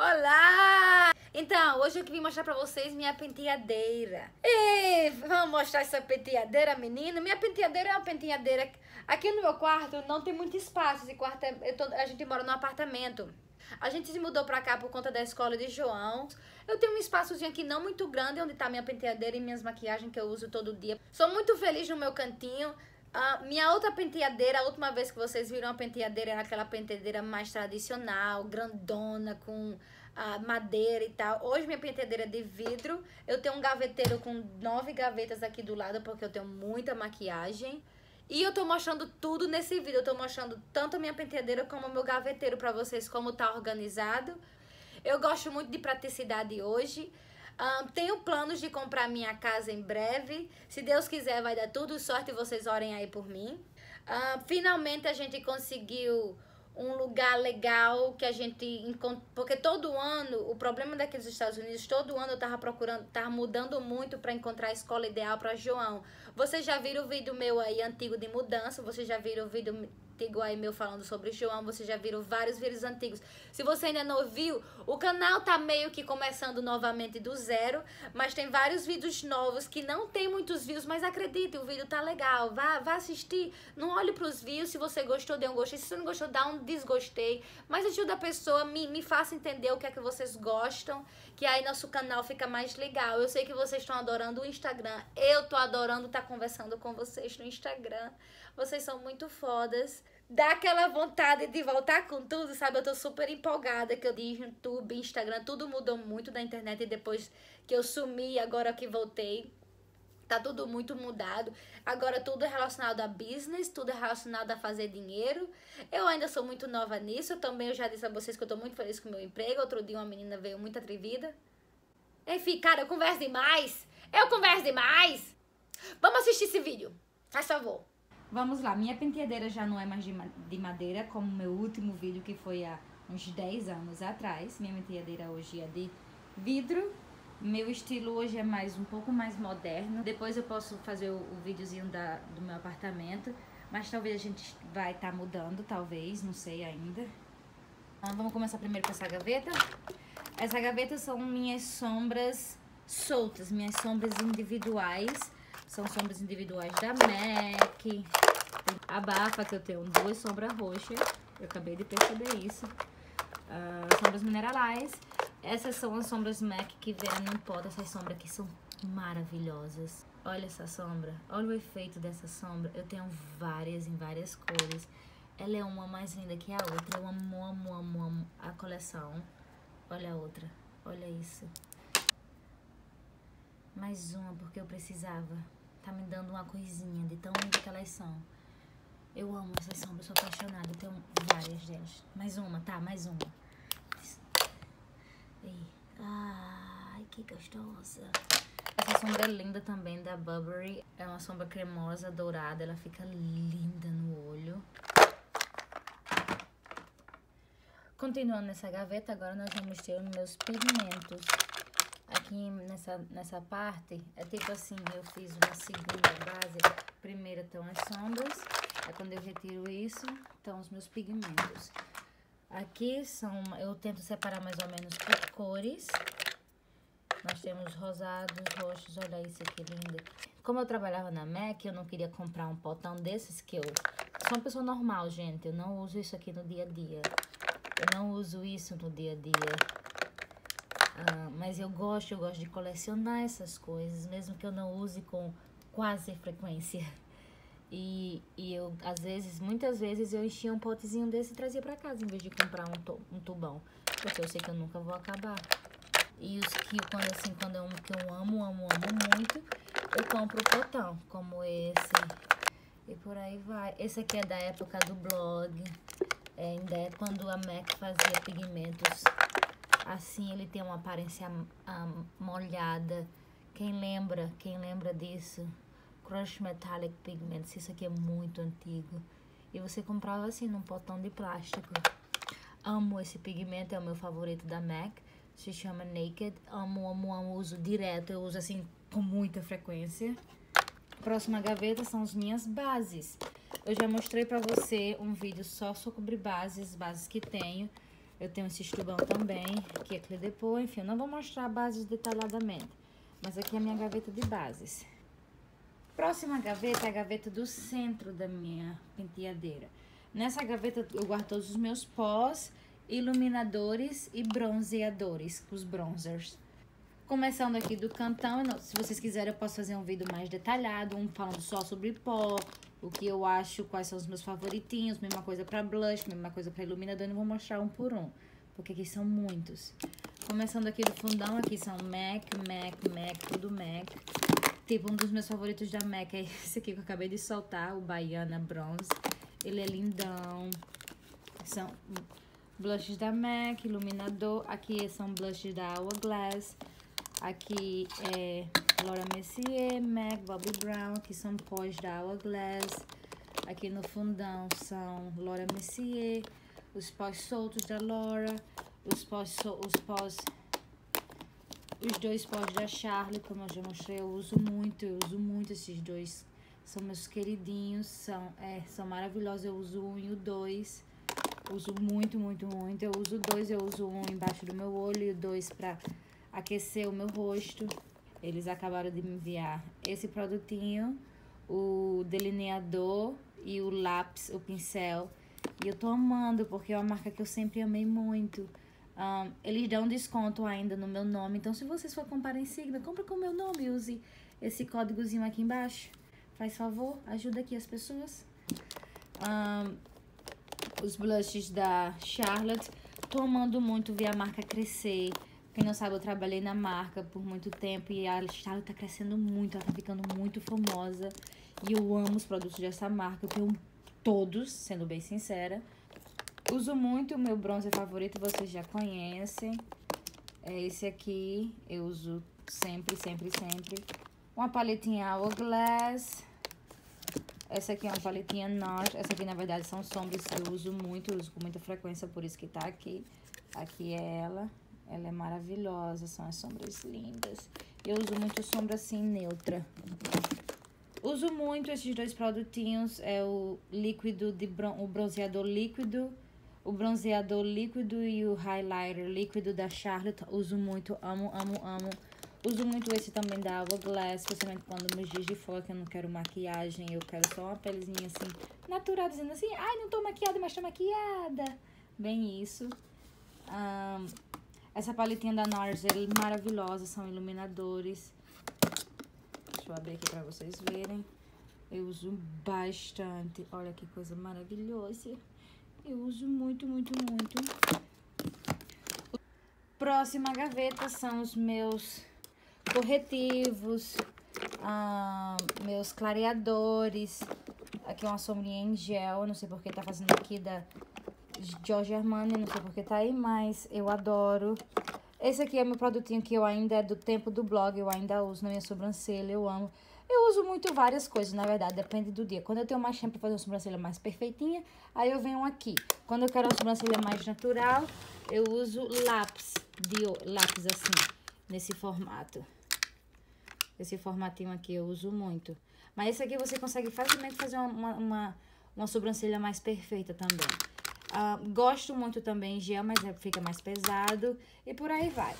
Olá! Então, hoje eu vim mostrar pra vocês minha penteadeira. E vamos mostrar essa penteadeira, menino? Minha penteadeira é uma penteadeira... Aqui no meu quarto não tem muito espaço. Esse quarto é... Tô... a gente mora num apartamento. A gente se mudou pra cá por conta da escola de João. Eu tenho um espaçozinho aqui não muito grande, onde tá minha penteadeira e minhas maquiagens que eu uso todo dia. Sou muito feliz no meu cantinho. Uh, minha outra penteadeira, a última vez que vocês viram a penteadeira era aquela penteadeira mais tradicional, grandona, com uh, madeira e tal. Hoje minha penteadeira é de vidro. Eu tenho um gaveteiro com nove gavetas aqui do lado, porque eu tenho muita maquiagem. E eu tô mostrando tudo nesse vídeo. Eu tô mostrando tanto a minha penteadeira como o meu gaveteiro pra vocês, como tá organizado. Eu gosto muito de praticidade hoje. Um, tenho planos de comprar minha casa em breve. Se Deus quiser, vai dar tudo sorte e vocês orem aí por mim. Uh, finalmente a gente conseguiu um lugar legal que a gente encontra. Porque todo ano, o problema daqueles Estados Unidos, todo ano eu tava procurando, tava mudando muito para encontrar a escola ideal para João. Vocês já viram o vídeo meu aí antigo de mudança, vocês já viram o vídeo antigo aí meu falando sobre João, vocês já viram vários vídeos antigos. Se você ainda não viu, o canal tá meio que começando novamente do zero, mas tem vários vídeos novos que não tem muitos views, mas acredite, o vídeo tá legal. Vá, vá assistir, não olhe pros views, se você gostou, dê um gostei, se você não gostou, dá um desgostei, mas ajuda a pessoa, me, me faça entender o que é que vocês gostam, que aí nosso canal fica mais legal. Eu sei que vocês estão adorando o Instagram, eu tô adorando estar tá conversando com vocês no Instagram. Vocês são muito fodas. Dá aquela vontade de voltar com tudo, sabe? Eu tô super empolgada que eu disse YouTube, Instagram, tudo mudou muito da internet depois que eu sumi, agora que voltei. Tá tudo muito mudado. Agora tudo é relacionado a business, tudo é relacionado a fazer dinheiro. Eu ainda sou muito nova nisso. Também eu já disse a vocês que eu tô muito feliz com o meu emprego. Outro dia uma menina veio muito atrevida. Enfim, cara, eu converso demais. Eu converso demais. Vamos assistir esse vídeo. Faz favor. Vamos lá, minha penteadeira já não é mais de madeira, como meu último vídeo que foi há uns 10 anos atrás. Minha penteadeira hoje é de vidro. Meu estilo hoje é mais um pouco mais moderno. Depois eu posso fazer o, o videozinho da, do meu apartamento. Mas talvez a gente vai estar tá mudando, talvez, não sei ainda. Então, vamos começar primeiro com essa gaveta. Essa gaveta são minhas sombras soltas, minhas sombras individuais são sombras individuais da MAC. A Bafa, que eu tenho duas sombras roxas. Eu acabei de perceber isso. Uh, sombras minerais. Essas são as sombras MAC que vieram no pó. Essas sombras aqui são maravilhosas. Olha essa sombra. Olha o efeito dessa sombra. Eu tenho várias em várias cores. Ela é uma mais linda que a outra. Eu amo, amo, amo, amo a coleção. Olha a outra. Olha isso. Mais uma, porque eu precisava tá me dando uma coisinha de tão linda que elas são. Eu amo essas sombras, sou apaixonada. Eu tenho várias delas. Mais uma, tá? Mais uma. E, ai, que gostosa. Essa sombra é linda também, da Burberry. É uma sombra cremosa, dourada. Ela fica linda no olho. Continuando nessa gaveta, agora nós vamos ter os meus pigmentos aqui nessa, nessa parte, é tipo assim, eu fiz uma segunda base. Primeira estão as sombras, é quando eu retiro isso, estão os meus pigmentos. Aqui são, eu tento separar mais ou menos por cores. Nós temos rosados, roxos, olha isso que lindo. Como eu trabalhava na MAC, eu não queria comprar um potão desses que eu... Sou uma pessoa normal, gente, eu não uso isso aqui no dia a dia. Eu não uso isso no dia a dia. Ah, mas eu gosto, eu gosto de colecionar essas coisas, mesmo que eu não use com quase frequência. E, e eu, às vezes, muitas vezes, eu enchia um potezinho desse e trazia para casa, em vez de comprar um, um tubão. Porque eu sei que eu nunca vou acabar. E os que, quando, assim, quando é um que eu amo, amo, amo muito, eu compro potão, como esse. E por aí vai. Esse aqui é da época do blog. É, ainda é quando a MAC fazia pigmentos Assim ele tem uma aparência um, molhada. Quem lembra, quem lembra disso? Crush Metallic Pigments, isso aqui é muito antigo. E você comprava assim num potão de plástico. Amo esse pigmento, é o meu favorito da MAC. Se chama Naked. Amo, amo, amo, uso direto. Eu uso assim com muita frequência. Próxima gaveta são as minhas bases. Eu já mostrei pra você um vídeo só sobre bases, bases que tenho. Eu tenho esse tubão também, que é Clé Depot. Enfim, eu não vou mostrar bases detalhadamente. Mas aqui é a minha gaveta de bases. Próxima gaveta é a gaveta do centro da minha penteadeira. Nessa gaveta eu guardo todos os meus pós, iluminadores e bronzeadores, os bronzers. Começando aqui do cantão, se vocês quiserem eu posso fazer um vídeo mais detalhado, um falando só sobre pó, o que eu acho, quais são os meus favoritinhos, mesma coisa para blush, mesma coisa para iluminador, eu não vou mostrar um por um, porque aqui são muitos. Começando aqui do fundão, aqui são MAC, MAC, MAC, tudo MAC. Tipo, um dos meus favoritos da MAC é esse aqui que eu acabei de soltar, o Baiana Bronze. Ele é lindão. São blushes da MAC, iluminador. Aqui são blushes da Hourglass. Aqui é Laura Mercier, MAC, Bobbi Brown. Aqui são pós da Hourglass. Aqui no fundão são Laura Mercier. Os pós soltos da Laura. Os pós... Os pós os dois pós da Charlie, como eu já mostrei, eu uso muito, eu uso muito esses dois são meus queridinhos, são, é, são maravilhosos. Eu uso um e o dois. Uso muito, muito, muito. Eu uso dois, eu uso um embaixo do meu olho e o dois pra aquecer o meu rosto. Eles acabaram de me enviar esse produtinho, o delineador e o lápis, o pincel. E eu tô amando, porque é uma marca que eu sempre amei muito. Um, eles dão desconto ainda no meu nome. Então, se vocês for comprar em Sigma, compra com o meu nome e use esse códigozinho aqui embaixo. Faz favor, ajuda aqui as pessoas. Um, os blushes da Charlotte. Tô amando muito ver a marca crescer. Quem não sabe, eu trabalhei na marca por muito tempo e a Charlotte tá crescendo muito, ela tá ficando muito famosa. E eu amo os produtos dessa marca, eu tenho todos, sendo bem sincera. Uso muito o meu bronzer favorito, vocês já conhecem. É esse aqui, eu uso sempre, sempre, sempre. Uma paletinha Hourglass. Essa aqui é uma paletinha NARS. Essa aqui, na verdade, são sombras que eu uso muito. Eu uso com muita frequência, por isso que tá aqui. Aqui é ela. Ela é maravilhosa. São as sombras lindas. Eu uso muito sombra assim, neutra. Uso muito esses dois produtinhos. É o líquido de bron o bronzeador líquido. O bronzeador líquido e o highlighter líquido da Charlotte. Uso muito. Amo, amo, amo. Uso muito esse também da Hourglass, especialmente quando nos dias de folga eu não quero maquiagem, eu quero só uma pelezinha assim, natural, dizendo assim, ai, não tô maquiada, mas tô maquiada. Bem isso. Um, essa paletinha da NARS é maravilhosa, são iluminadores. Deixa eu abrir aqui pra vocês verem. Eu uso bastante. Olha que coisa maravilhosa. Eu uso muito, muito, muito. Próxima gaveta são os meus corretivos, ah, meus clareadores. Aqui é uma sombrinha em gel, não sei porque tá fazendo aqui da Giorgio Armani, não sei porque tá aí, mas eu adoro. Esse aqui é meu produtinho que eu ainda é do tempo do blog, eu ainda uso na minha sobrancelha, eu amo. Eu uso muito várias coisas, na verdade, depende do dia. Quando eu tenho mais tempo pra fazer uma sobrancelha mais perfeitinha, aí eu venho aqui. Quando eu quero uma sobrancelha mais natural, eu uso lápis, de, lápis assim, nesse formato. Esse formatinho aqui eu uso muito. Mas esse aqui você consegue facilmente fazer uma, uma, uma sobrancelha mais perfeita também. Uh, gosto muito também gel, mas é, fica mais pesado. E por aí vai.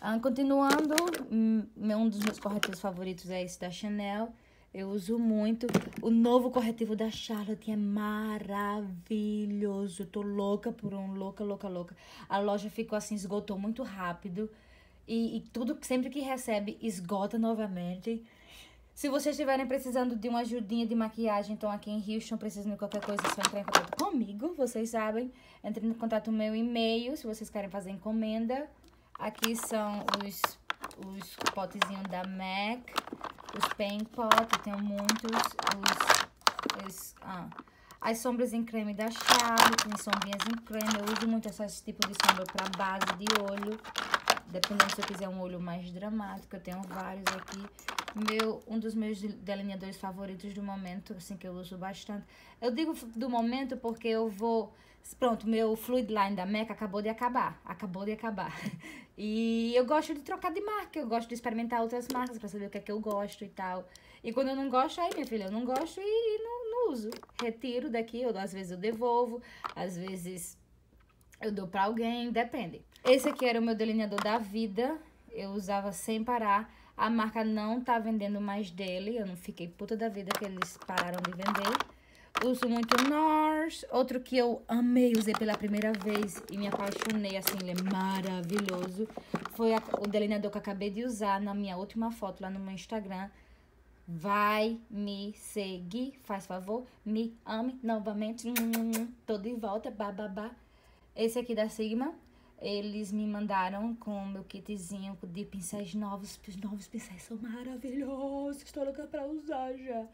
Uh, continuando, hum, um dos meus corretivos favoritos é esse da Chanel. Eu uso muito. O novo corretivo da Charlotte é maravilhoso. Eu tô louca por um, louca, louca, louca. A loja ficou assim, esgotou muito rápido. E, e tudo, sempre que recebe, esgota novamente. Se vocês estiverem precisando de uma ajudinha de maquiagem, então aqui em Houston, precisando de qualquer coisa, é só entrar em contato comigo, vocês sabem. Entre em contato no meu e-mail, se vocês querem fazer encomenda. Aqui são os, os potezinhos da MAC, os paint pot, eu tenho muitos. Os, os, ah, as sombras em creme da Charlotte, tem sombrinhas em creme. Eu uso muito esse tipo de sombra para base de olho. Dependendo se eu quiser um olho mais dramático, eu tenho vários aqui. Meu, um dos meus delineadores favoritos do momento, assim, que eu uso bastante. Eu digo do momento porque eu vou... Pronto, meu Fluid Line da MAC acabou de acabar. Acabou de acabar. E eu gosto de trocar de marca. Eu gosto de experimentar outras marcas pra saber o que é que eu gosto e tal. E quando eu não gosto, aí, minha filha, eu não gosto e não, não uso. Retiro daqui, ou às vezes eu devolvo, às vezes eu dou pra alguém, depende. Esse aqui era o meu delineador da vida. Eu usava sem parar. A marca não tá vendendo mais dele. Eu não fiquei puta da vida que eles pararam de vender. Uso muito NARS. Outro que eu amei, usei pela primeira vez e me apaixonei, assim, ele é maravilhoso. Foi a, o delineador que eu acabei de usar na minha última foto lá no meu Instagram. Vai me seguir, faz favor, me ame novamente. Tô de volta, bababá. Esse aqui da Sigma, eles me mandaram com meu kitzinho de pincéis novos. Os novos pincéis são maravilhosos, estou louca pra usar já.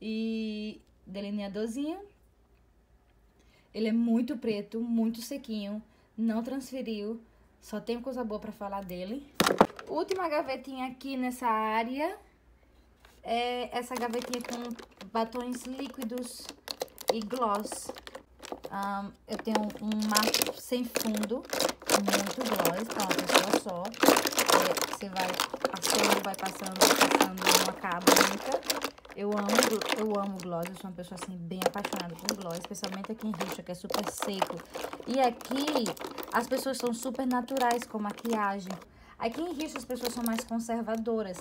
E delineadorzinho. Ele é muito preto, muito sequinho, não transferiu. Só tenho coisa boa pra falar dele. Última gavetinha aqui nessa área é essa gavetinha com batons líquidos e gloss. Um, eu tenho um maço sem fundo, muito gloss, pra uma pessoa só. É, você vai passando, vai passando, passando, não acaba nunca. Eu amo, eu amo gloss, eu sou uma pessoa assim bem apaixonada por gloss, especialmente aqui em Richa, que é super seco. E aqui as pessoas são super naturais com maquiagem. Aqui em Richa as pessoas são mais conservadoras.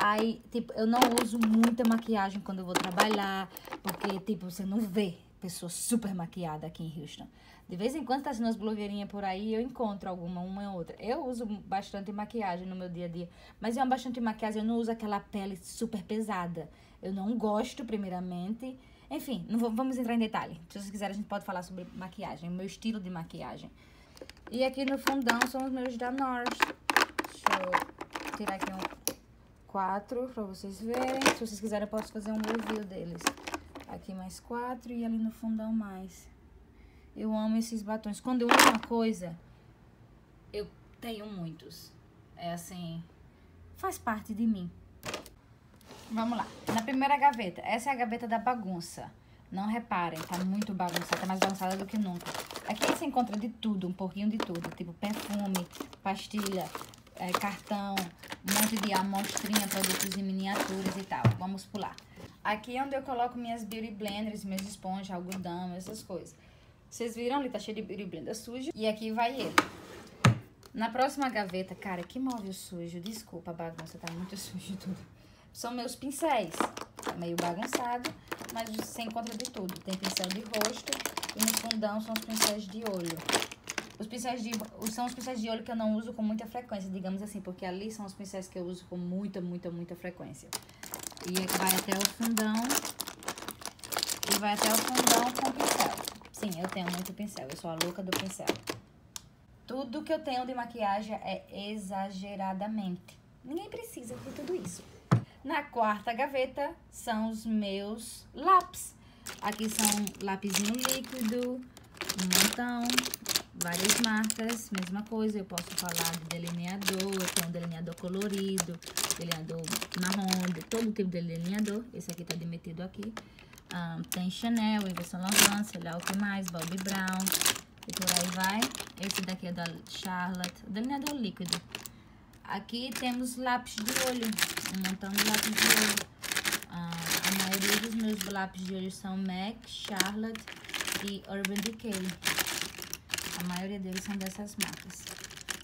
Aí, tipo, eu não uso muita maquiagem quando eu vou trabalhar, porque, tipo, você não vê pessoa super maquiada aqui em Houston. De vez em quando tá sendo as blogueirinhas por aí, eu encontro alguma, uma ou outra. Eu uso bastante maquiagem no meu dia a dia, mas é uma bastante maquiagem, eu não uso aquela pele super pesada. Eu não gosto, primeiramente. Enfim, não vamos entrar em detalhe. Se vocês quiserem, a gente pode falar sobre maquiagem, meu estilo de maquiagem. E aqui no fundão são os meus da NARS. Deixa eu tirar aqui um quatro pra vocês verem. Se vocês quiserem, eu posso fazer um review deles. Aqui mais quatro e ali no fundão mais. Eu amo esses batons. Quando eu amo uma coisa, eu tenho muitos. É assim, faz parte de mim. Vamos lá. Na primeira gaveta. Essa é a gaveta da bagunça. Não reparem, tá muito bagunçada, tá mais bagunçada do que nunca. Aqui você encontra de tudo, um pouquinho de tudo. Tipo perfume, pastilha, é, cartão, um monte de amostrinha, produtos em miniaturas e tal. Vamos pular. Aqui é onde eu coloco minhas beauty blenders, minhas esponjas, algodão, essas coisas. Vocês viram ali, tá cheio de beauty blender sujo. E aqui vai ele. Na próxima gaveta, cara, que móvel sujo. Desculpa a bagunça, tá muito sujo tudo são meus pincéis. Tá meio bagunçado, mas você encontra de tudo. Tem pincel de rosto e no fundão são os pincéis de olho. Os pincéis de, são os pincéis de olho que eu não uso com muita frequência, digamos assim, porque ali são os pincéis que eu uso com muita, muita, muita frequência. E vai até o fundão. E vai até o fundão com pincel. Sim, eu tenho muito pincel, eu sou a louca do pincel. Tudo que eu tenho de maquiagem é exageradamente. Ninguém precisa de tudo isso. Na quarta gaveta são os meus lápis. Aqui são lapisinho líquido, um montão, várias marcas, mesma coisa. Eu posso falar de delineador, eu tenho um delineador colorido, delineador marrom, de todo tipo de delineador. Esse aqui tá demetido aqui. Um, tem Chanel, Saint Laurent, sei lá o que mais, Bobbi Brown e por aí vai. Esse daqui é da Charlotte, delineador líquido. Aqui temos lápis de olho, um montão de lápis de olho. Ah, a maioria dos meus lápis de olho são MAC, Charlotte e Urban Decay. A maioria deles são dessas marcas.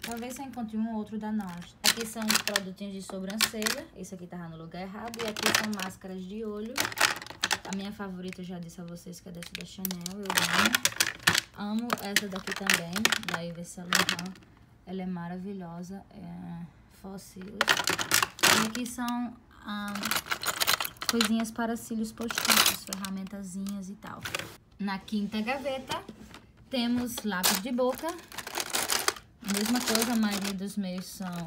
Talvez você encontre um ou outro da NARS. Aqui são os produtinhos de sobrancelha. Esse aqui tava no lugar errado. E aqui são máscaras de olho. A minha favorita, eu já disse a vocês, que é dessa da Chanel. Eu amo. Amo essa daqui também, da Yves Saint Laurent. Ela é maravilhosa. É fósseis. E aqui são ah, coisinhas para cílios postiços, ferramentazinhas e tal. Na quinta gaveta temos lápis de boca. Mesma coisa, a maioria dos meus são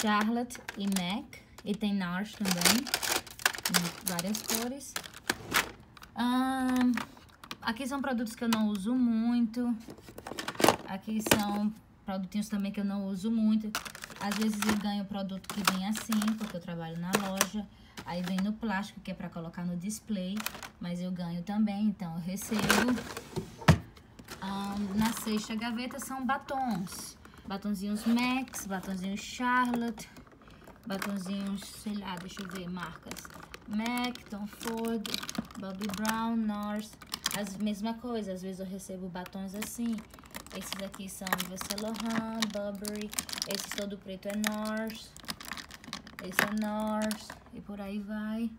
Charlotte e MAC. E tem NARS também, em várias cores. Aqui são produtos que eu não uso muito. Aqui são produtinhos também que eu não uso muito. Às vezes eu ganho produto que vem assim, porque eu trabalho na loja. Aí vem no plástico, que é pra colocar no display. Mas eu ganho também, então eu recebo. Na sexta gaveta são batons. Batonzinhos Max, batonzinhos Charlotte, batonzinhos, sei lá, deixa eu ver, marcas. MAC, Tom Ford, Bobbi Brown, NARS. As mesma coisa, às vezes eu recebo batons assim. Esses aqui são Yves Laurent, Burberry. Esse todo preto é NARS. Esse é NARS. E por aí vai.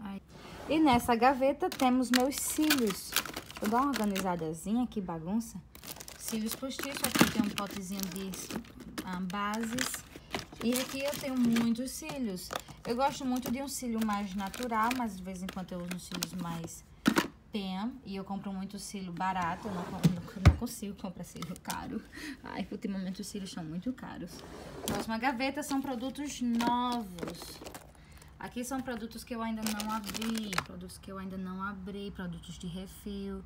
Aí. E nessa gaveta temos meus cílios. Vou dar uma organizadazinha, que bagunça. Cílios postiços. Aqui tem um potezinho de ah, bases. E aqui eu tenho muitos cílios. Eu gosto muito de um cílio mais natural, mas de vez em quando eu uso cílios mais PEM. E eu compro muito cílio barato. Eu não, não, não consigo comprar cílio caro. Ai, ultimamente os cílios são muito caros. Próxima gaveta são produtos novos. Aqui são produtos que eu ainda não abri, produtos que eu ainda não abri, produtos de refil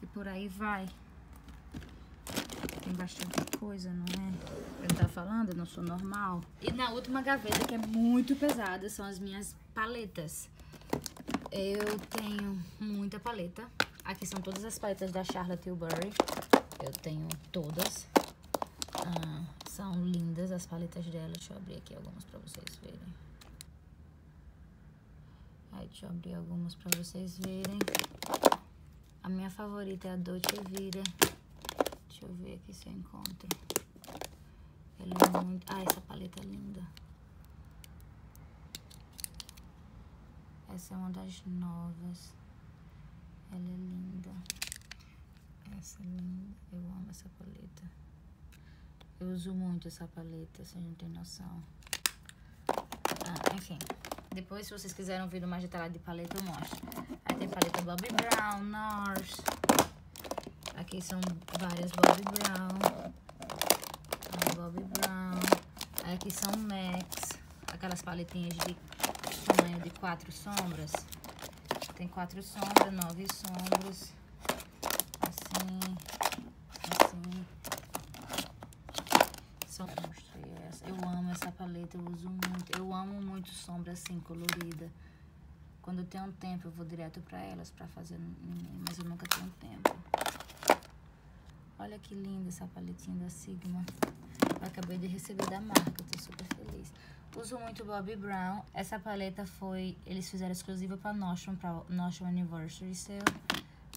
e por aí vai. Tem bastante coisa, não é? Eu tá falando, eu não sou normal. E na última gaveta, que é muito pesada, são as minhas paletas. Eu tenho muita paleta. Aqui são todas as paletas da Charlotte Tilbury. Eu tenho todas. Ah, são lindas as paletas dela. Deixa eu abrir aqui algumas pra vocês verem. Aí, deixa eu abrir algumas pra vocês verem. A minha favorita é a Dolce Vita. Deixa eu ver aqui se eu encontro. Ela é muito... Ah, essa paleta é linda. Essa é uma das novas. Ela é linda. Essa é linda. Eu amo essa paleta. Eu uso muito essa paleta, você não tem noção. Ah, enfim. Depois, se vocês quiserem um vídeo mais detalhado de paleta, eu mostro. Aí tem paleta Bobbi Brown, NARS, Aqui são várias Bobbi Brown. Bobbi Brown. Aqui são Max. Aquelas paletinhas de tamanho de quatro sombras. Tem quatro sombras, nove sombras. Assim. Assim. São, eu amo essa paleta, eu uso muito. Eu amo muito sombra assim, colorida. Quando eu tenho tempo, eu vou direto pra elas pra fazer, mas eu nunca tenho tempo. Olha que linda essa paletinha da Sigma. Eu acabei de receber da marca, tô super feliz. Uso muito Bobbi Brown. Essa paleta foi... Eles fizeram exclusiva pra Notion, pra Notion Anniversary Sale.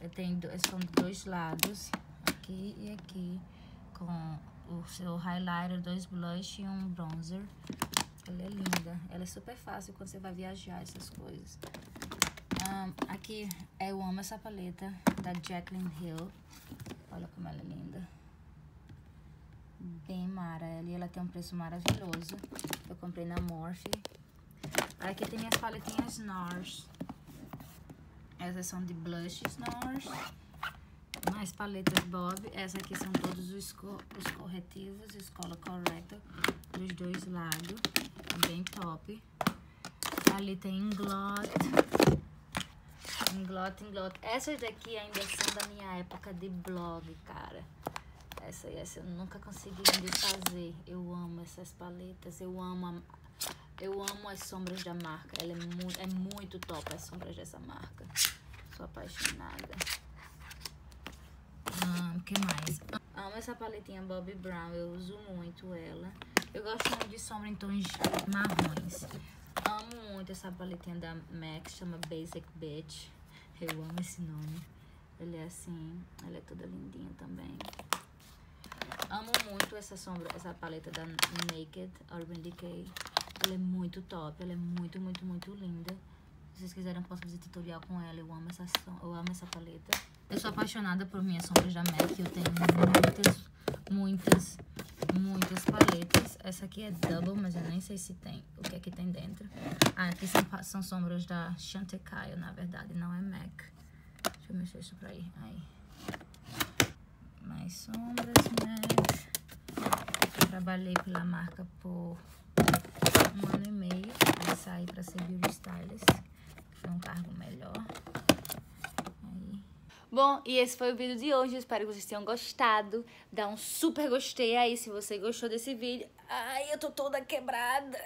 Eu tenho, são dois lados, aqui e aqui, com o seu highlighter, dois blush e um bronzer. Ela é linda. Ela é super fácil quando você vai viajar, essas coisas. Um, aqui, eu amo essa paleta da Jaclyn Hill. Olha como ela é linda. Bem mara. Ela, e ela tem um preço maravilhoso. Eu comprei na Morphe. Aqui tem minhas paletinhas NARS. Essas são de blushes NARS. Mais paletas Bob. Essas aqui são todos os, co os corretivos. Escola Corrector. Dos dois lados. Bem top. Ali tem Inglot. Inglot, Inglot. Essas daqui ainda são da minha época de blog, cara. Essa e essa eu nunca consegui fazer. Eu amo essas paletas. Eu amo a, eu amo as sombras da marca. Ela é muito, é muito top as sombras dessa marca. Sou apaixonada. O que mais? Amo essa paletinha Bobbi Brown. Eu uso muito ela. Eu gosto muito de sombra em tons marrons. Amo muito essa paletinha da MAC, chama Basic Bitch. Eu amo esse nome. Ele é assim, ela é toda lindinha também. Amo muito essa sombra, essa paleta da Naked Urban Decay. Ela é muito top, ela é muito, muito, muito linda. Se vocês quiserem, eu posso fazer tutorial com ela. Eu amo essa, eu amo essa paleta. Eu sou apaixonada por minhas sombras da MAC. Eu tenho muitas, muitas, muitas paletas. Essa aqui é double, mas eu nem sei se tem o que é que tem dentro. Ah, aqui são, são sombras da Chantecaille, na verdade, não é MAC. Deixa eu mexer isso pra aí. aí. Mais sombras, MAC. Eu trabalhei pela marca por um ano e meio. Aí saí pra ser beauty stylist. Foi um cargo melhor. Bom, e esse foi o vídeo de hoje. Espero que vocês tenham gostado. Dá um super gostei aí se você gostou desse vídeo. Ai, eu tô toda quebrada.